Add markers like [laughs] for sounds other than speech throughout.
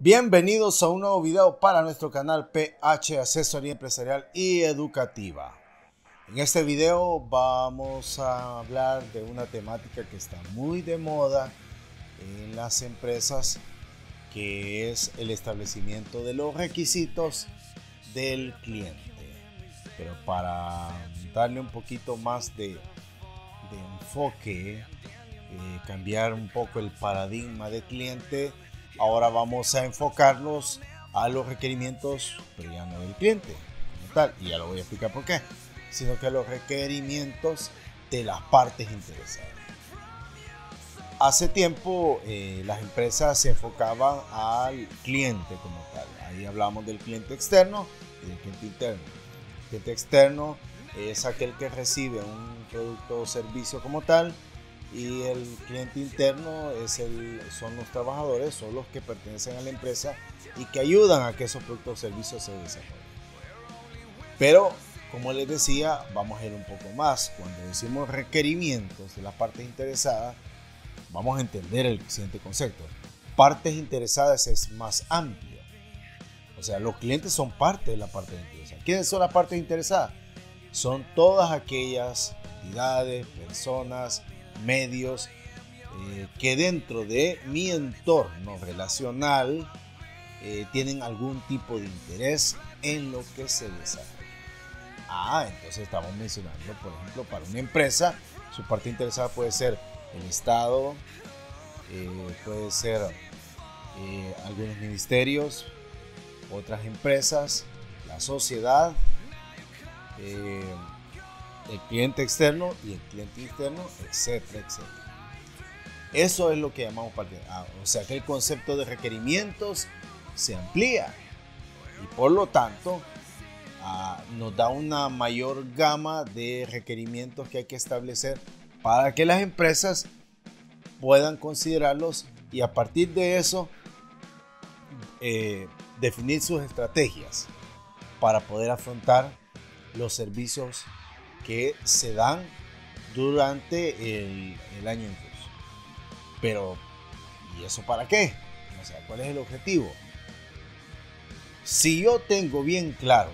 Bienvenidos a un nuevo video para nuestro canal PH Asesoría Empresarial y Educativa. En este video vamos a hablar de una temática que está muy de moda en las empresas, que es el establecimiento de los requisitos del cliente. Pero para darle un poquito más de, enfoque, eh, cambiar un poco el paradigma de cliente, Ahora vamos a enfocarnos a los requerimientos, pero ya no del cliente como tal, y ya lo voy a explicar por qué, sino que a los requerimientos de las partes interesadas. Hace tiempo eh, las empresas se enfocaban al cliente como tal. Ahí hablamos del cliente externo y del cliente interno. El cliente externo es aquel que recibe un producto o servicio como tal y el cliente interno es el, son los trabajadores, son los que pertenecen a la empresa y que ayudan a que esos productos o servicios se desarrollen. Pero, como les decía, vamos a ir un poco más. Cuando decimos requerimientos de las partes interesadas, vamos a entender el siguiente concepto. Partes interesadas es más amplio. O sea, los clientes son parte de la parte interesada. ¿Quiénes son las partes interesadas? Son todas aquellas entidades, personas, medios eh, que dentro de mi entorno relacional eh, tienen algún tipo de interés en lo que se desarrolla. Ah, entonces estamos mencionando, por ejemplo, para una empresa, su parte interesada puede ser el Estado, eh, puede ser algunos ministerios, otras empresas, la sociedad, el cliente externo y el cliente interno, etcétera, etcétera. Eso es lo que llamamos parte. Ah, o sea que el concepto de requerimientos se amplía y por lo tanto ah, nos da una mayor gama de requerimientos que hay que establecer para que las empresas puedan considerarlos y a partir de eso eh, definir sus estrategias para poder afrontar los servicios que se dan durante el, año en curso. Pero, ¿y eso para qué? O sea, ¿cuál es el objetivo? Si yo tengo bien claro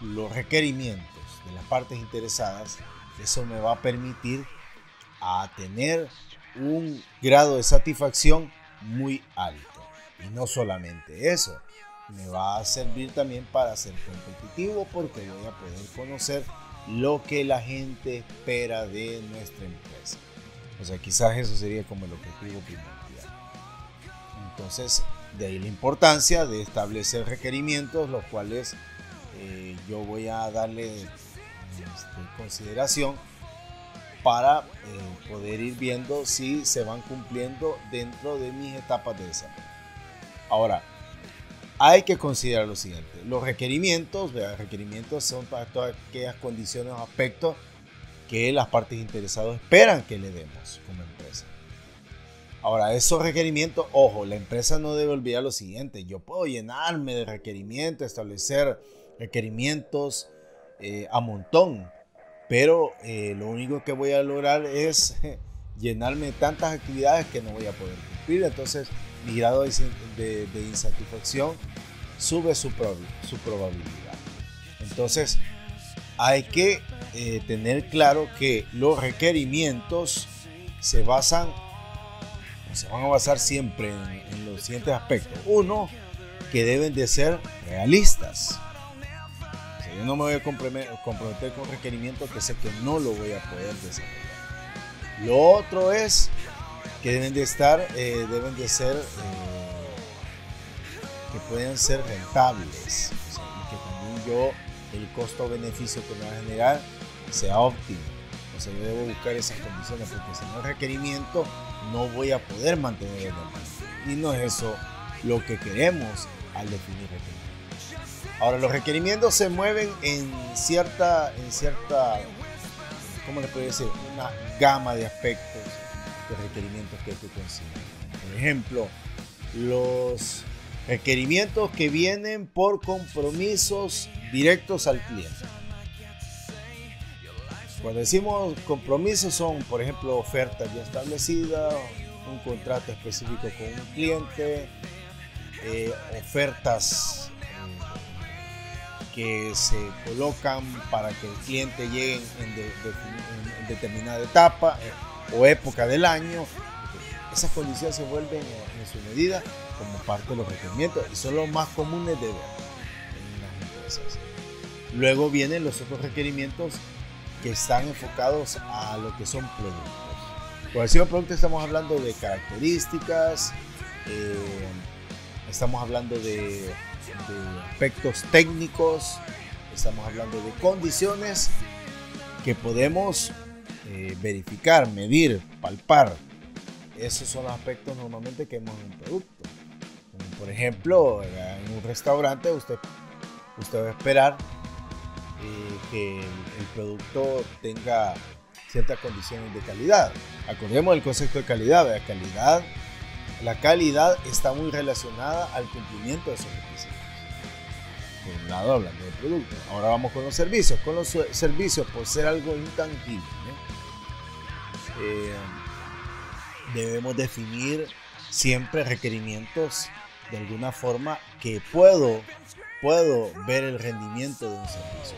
los requerimientos de las partes interesadas, eso me va a permitir a tener un grado de satisfacción muy alto. Y no solamente eso, me va a servir también para ser competitivo porque voy a poder conocer lo que la gente espera de nuestra empresa. O sea, quizás eso sería como el objetivo primordial. Entonces, de ahí la importancia de establecer requerimientos, los cuales eh, yo voy a darle este, consideración para eh, poder ir viendo si se van cumpliendo dentro de mis etapas de desarrollo. Ahora, hay que considerar lo siguiente. Los requerimientos, los requerimientos son para todas aquellas condiciones o aspectos que las partes interesadas esperan que le demos como empresa. Ahora, esos requerimientos, ojo, la empresa no debe olvidar lo siguiente. Yo puedo llenarme de requerimientos, establecer requerimientos eh, a montón, pero eh, lo único que voy a lograr es [laughs] llenarme de tantas actividades que no voy a poder cumplir. Entonces, mi grado de, insatisfacción sube su, su, probabilidad. Entonces, hay que eh, tener claro que los requerimientos se basan, se van a basar siempre en, los siguientes aspectos. Uno, que deben de ser realistas. yo no me voy a comprometer con requerimientos que sé que no lo voy a poder desarrollar. Lo otro es que deben de estar, eh, deben de ser, eh, que pueden ser rentables. y que también yo, el costo-beneficio que me va a generar sea óptimo. O sea, yo debo buscar esas condiciones porque si no es requerimiento, no voy a poder mantener el mercado. Y no es eso lo que queremos al definir requerimientos. Ahora, los requerimientos se mueven en cierta, en cierta, ¿cómo le puedo decir? Una gama de aspectos requerimientos que tú consideras. Por ejemplo, los requerimientos que vienen por compromisos directos al cliente. Cuando decimos compromisos son, por ejemplo, ofertas ya establecidas, un contrato específico con un cliente, eh, ofertas eh, que se colocan para que el cliente llegue en, determinada etapa o época del año. Esas condiciones se vuelven en su medida como parte de los requerimientos y son los más comunes de ver en las empresas. Luego vienen los otros requerimientos que están enfocados a lo que son productos. Por decir productos estamos hablando de características, eh, estamos hablando de, aspectos técnicos, estamos hablando de condiciones que podemos eh, verificar, medir, palpar. Esos son los aspectos normalmente que vemos en un producto. por ejemplo, en un restaurante usted, usted va a esperar eh, que el, producto tenga ciertas condiciones de calidad. Acordemos el concepto de calidad. La calidad, la calidad está muy relacionada al cumplimiento de esos requisitos. Por un lado, hablando del producto. Ahora vamos con los servicios. Con los servicios, por ser algo intangible, eh, debemos definir siempre requerimientos de alguna forma que puedo puedo ver el rendimiento de un servicio.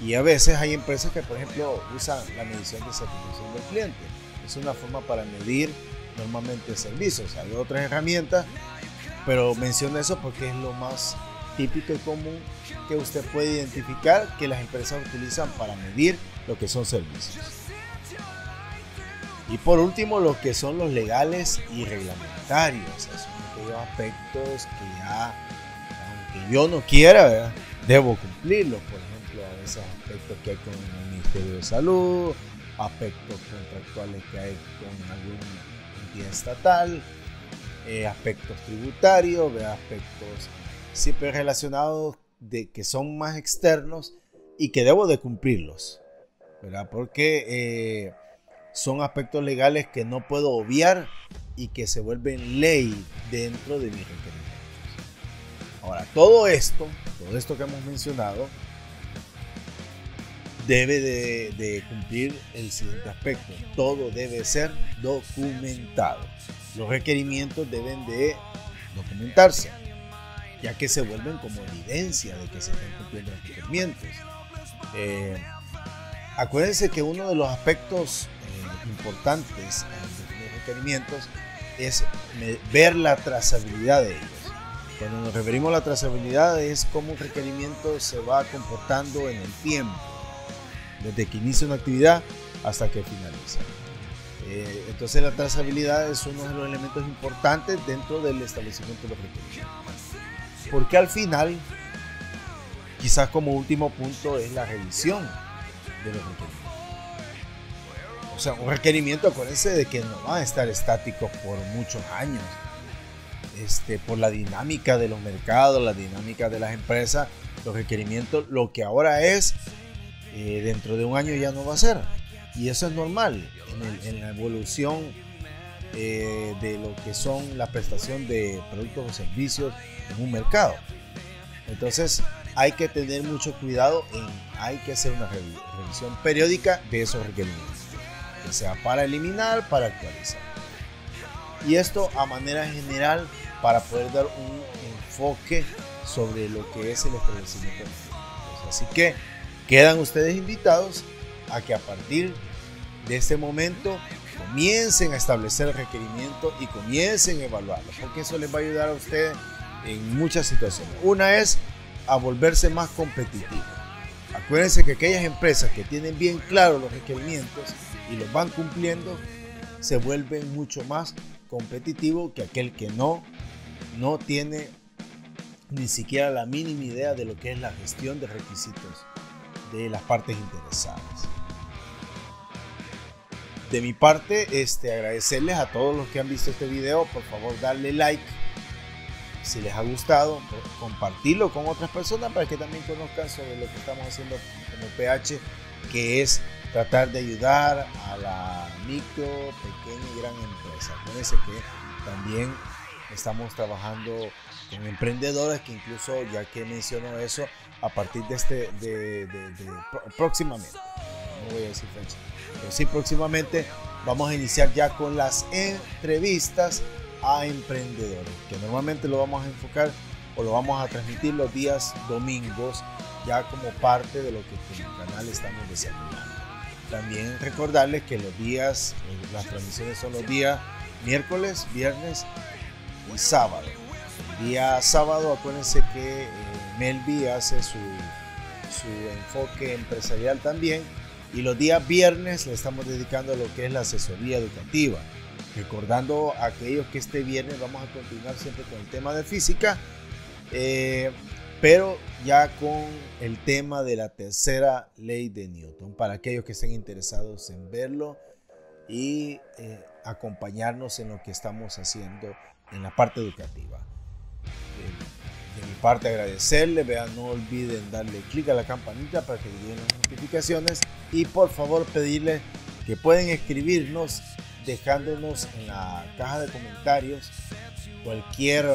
Y a veces hay empresas que, por ejemplo, usan la medición de satisfacción del cliente. Es una forma para medir normalmente servicios. Hay otras herramientas, pero menciono eso porque es lo más típico y común que usted puede identificar que las empresas utilizan para medir lo que son servicios. Y por último, lo que son los legales y reglamentarios. Son aquellos aspectos que ya que yo no quiera, debo cumplirlo. Por ejemplo, a esos aspectos que hay con el Ministerio de Salud, aspectos contractuales que hay con alguna entidad estatal, eh, aspectos tributarios, aspectos siempre relacionados de que son más externos y que debo de cumplirlos, ¿verdad? Porque eh, son aspectos legales que no puedo obviar y que se vuelven ley dentro de mi requerimientos. Ahora, todo esto, todo esto que hemos mencionado, debe de, cumplir el siguiente aspecto. Todo debe ser documentado. Los requerimientos deben de documentarse, ya que se vuelven como evidencia de que se están cumpliendo los requerimientos. Eh, acuérdense que uno de los aspectos importantes de los requerimientos es ver la trazabilidad de ellos. Cuando nos referimos a la trazabilidad es cómo un requerimiento se va comportando en el tiempo, desde que inicia una actividad hasta que finaliza. Eh, entonces la trazabilidad es uno de los elementos importantes dentro del establecimiento de los requerimientos. Porque al final, quizás como último punto es la revisión de los requerimientos. O sea, un requerimiento, acuérdense de que no va a estar estático por muchos años este, por la dinámica de los mercados, la dinámica de las empresas, los requerimientos, lo que ahora es, eh, dentro de un año ya no va a ser. Y eso es normal en, la evolución eh, de lo que son la prestación de productos o servicios en un mercado. Entonces hay que tener mucho cuidado en, hay que hacer una revisión periódica de esos requerimientos, que sea para eliminar, para actualizar. Y esto a manera general para poder dar un enfoque sobre lo que es el establecimiento de Así que quedan ustedes invitados a que a partir de este momento comiencen a establecer el requerimiento y comiencen a evaluarlo, porque eso les va a ayudar a ustedes en muchas situaciones. Una es a volverse más competitivo. Acuérdense que aquellas empresas que tienen bien claros los requerimientos y los van cumpliendo, se vuelven mucho más competitivos que aquel que no no tiene ni siquiera la mínima idea de lo que es la gestión de requisitos de las partes interesadas. De mi parte, este, agradecerles a todos los que han visto este video, por favor darle like si les ha gustado, compartirlo con otras personas para que también conozcan sobre lo que estamos haciendo como PH, que es tratar de ayudar a la micro, pequeña y gran empresa. Acuérdense que también Estamos trabajando con emprendedores que incluso, ya que menciono eso, a partir de este, de, próximamente, no voy a decir fecha, pero sí próximamente vamos a iniciar ya con las entrevistas a emprendedores, que normalmente lo vamos a enfocar o lo vamos a transmitir los días domingos, ya como parte de lo que en el canal estamos desarrollando. También recordarles que los días, eh, las transmisiones son los días miércoles, viernes y sábado. El día sábado, acuérdense que eh, Melvi hace su, su enfoque empresarial también. Y los días viernes le estamos dedicando a lo que es la asesoría educativa. Recordando a aquellos que este viernes vamos a continuar siempre con el tema de física, eh, pero ya con el tema de la tercera ley de Newton, para aquellos que estén interesados en verlo y eh, acompañarnos en lo que estamos haciendo en la parte educativa. De, mi parte agradecerle, vean, no olviden darle clic a la campanita para que le lleguen las notificaciones y por favor pedirle que pueden escribirnos dejándonos en la caja de comentarios cualquier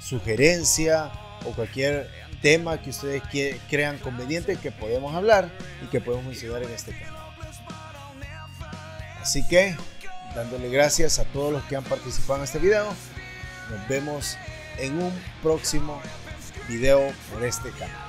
sugerencia o cualquier tema que ustedes crean conveniente que podemos hablar y que podemos mencionar en este canal. Así que, dándole gracias a todos los que han participado en este video, nos vemos en un próximo video por este canal.